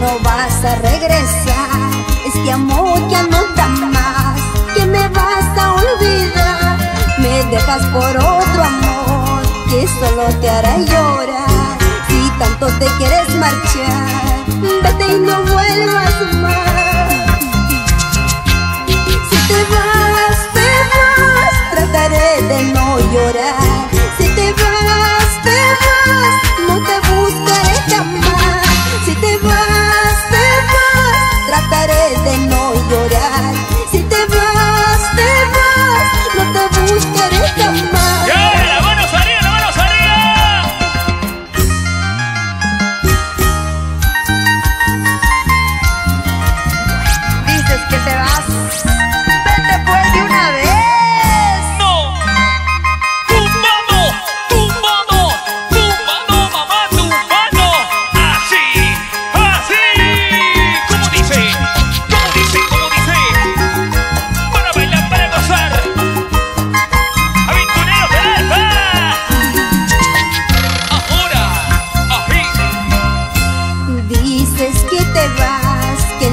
no vas a regresar. Este amor ya no da más. Que me vas a olvidar Me dejas por otro amor Que solo te hará llorar. Si tanto te quieres marchar Vete y no vuelvas más. Si te vas, te vas Trataré de no llorar.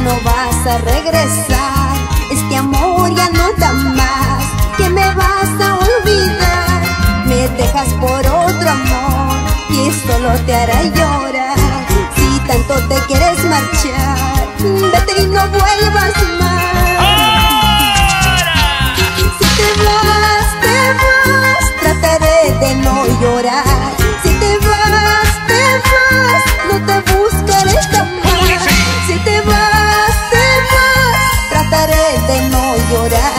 No vas a regresar. Este amor ya no da más, que me vas a olvidar. Me dejas por otro amor que solo te hará llorar. Si tanto te quieres marchar, vete y no vuelvas llorar.